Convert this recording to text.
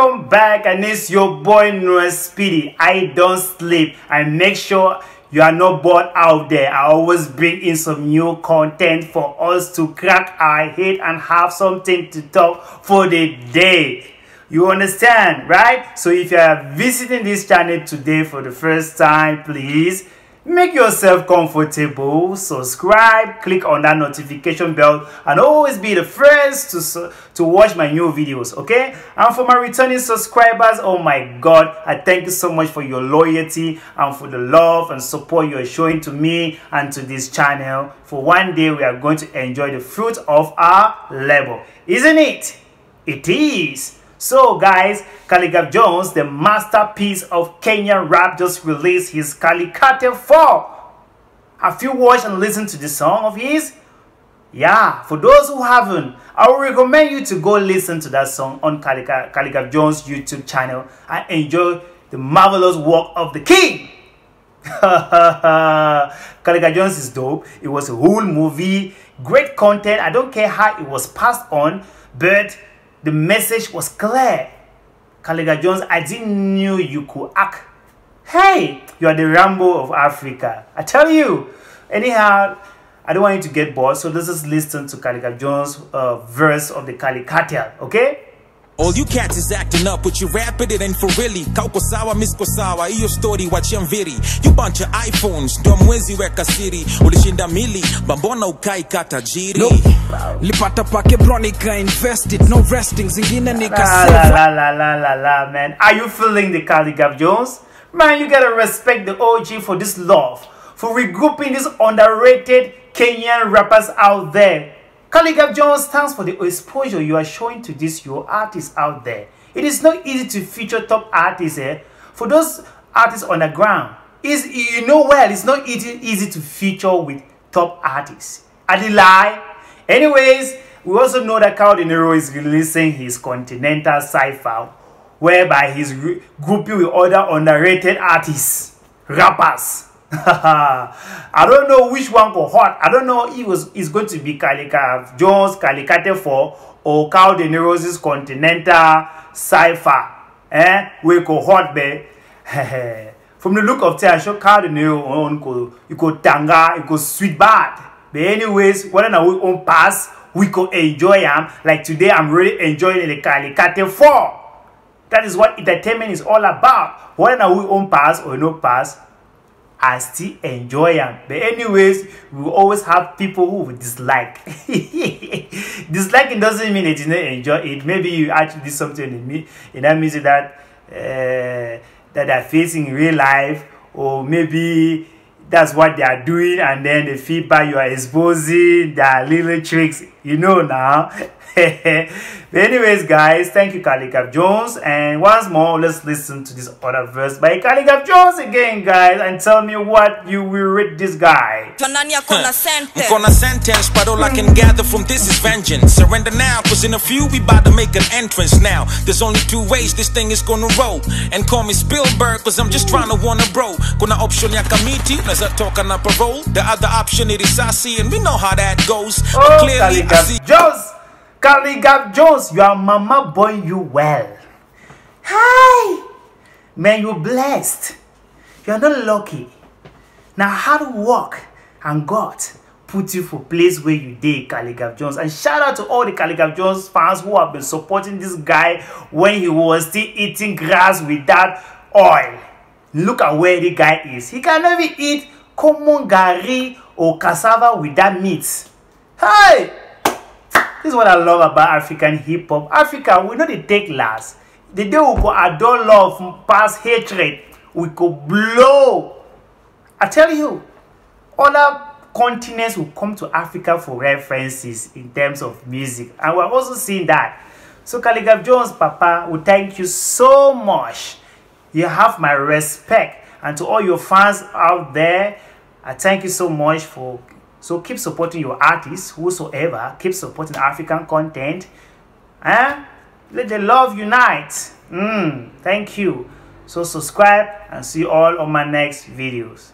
welcome back and it's your boy Noel Spedy. I don't sleep. I make sure you are not bored out there. I always bring in some new content for us to crack our head and have something to talk for the day. You understand, right? So if you are visiting this channel today for the first time, please Make yourself comfortable, subscribe, click on that notification bell and always be the first to, to watch my new videos, okay? And for my returning subscribers, oh my god, I thank you so much for your loyalty and for the love and support you are showing to me and to this channel. For one day, we are going to enjoy the fruit of our labor, isn't it? It is. So guys, Khaligraph Jones, the masterpiece of Kenyan rap, just released his Khali Cartel 4. Have you watched and listened to the song of his? Yeah, for those who haven't, I would recommend you to go listen to that song on Khaligraph Jones' YouTube channel and enjoy the marvelous work of the king. Khaligraph Jones is dope. It was a whole movie, great content. I don't care how it was passed on, but the message was clear. Khaligraph Jones, I didn't know you could act. Hey, you are the Rambo of Africa. I tell you. Anyhow, I don't want you to get bored, so let's just listen to Khaligraph Jones' uh, verse of the Khali Cartel, okay? All you cats is acting up, but you rapping it ain't for really. Kauko sawa, misko sawa, iyo story wachia mviri. You bunch of iPhones, ndo mwezi weka siri. Ulishinda mili, bambona ukai kata jiri. Nope. Lipata pake bronica invested, no resting, zingine La nikaseva. la la la la la, man. Are you feeling the Khaligraph Jones? Man, you gotta respect the OG for this love, for regrouping these underrated Kenyan rappers out there. Khaligraph Jones stands for the exposure you are showing to these your artists out there. It is not easy to feature top artists eh? For those artists on the ground, is you know well it's not easy, easy to feature with top artists. I did lie. Anyways, we also know that Carl De Niro is releasing his Continental Cypher, whereby he's grouping with other underrated artists, rappers. I don't know which one go hot. I don't know it was it's going to be Kalika Jones, Kalikate 4, or Carl De Niro's Continental Cypher. Eh? We go hot, be. From the look of things, I show Carl De Niro on go, you go tanga, you go sweet bad. But anyways, whether now we own pass, we could enjoy them. Like today, I'm really enjoying the Kalikate 4. That is what entertainment is all about. Whether now we own pass or no pass, I still enjoy them. But anyways, we always have people who dislike. Disliking doesn't mean that you don't enjoy it. Maybe you actually did something in me in that music that uh, that they're facing in real life, or maybe that's what they are doing, and then the feedback you are exposing their little tricks. You know now. but anyways, guys, thank you, Khaligraph Jones. And once more, let's listen to this other verse by Khaligraph Jones again, guys, and tell me what you will rate this guy. Nani ako na sente Mkona sentence, but all I can gather from this is vengeance. Surrender now, cause in a few we bout to make an entrance now. There's only two ways this thing is gonna roll. And call me Spielberg, cause I'm just trying to wanna bro. Kuna option ya kamiti, naza toka na parole. The other option it is sassy, and we know how that goes. But Oh, clearly Khaligraph Jones! Jones, your mama born you well. Hi! Man, you're blessed. You're not lucky. Now, hard work and God put you for place where you did, Khaligraph Jones. And shout out to all the Khaligraph Jones fans who have been supporting this guy when he was still eating grass without oil. Look at where the guy is. He can even eat common gari or cassava without meat. Hey! This is what I love about African hip hop. Africa, we know they take last. The day we go adore love past hatred, we could blow. I tell you, other continents will come to Africa for references in terms of music. And we're also seeing that. So Khaligraph Jones, Papa, we thank you so much. You have my respect. And to all your fans out there, I thank you so much for so keep supporting your artists, whosoever, keep supporting African content. Eh? Let the love unite. Mm, thank you. So subscribe and see all of my next videos.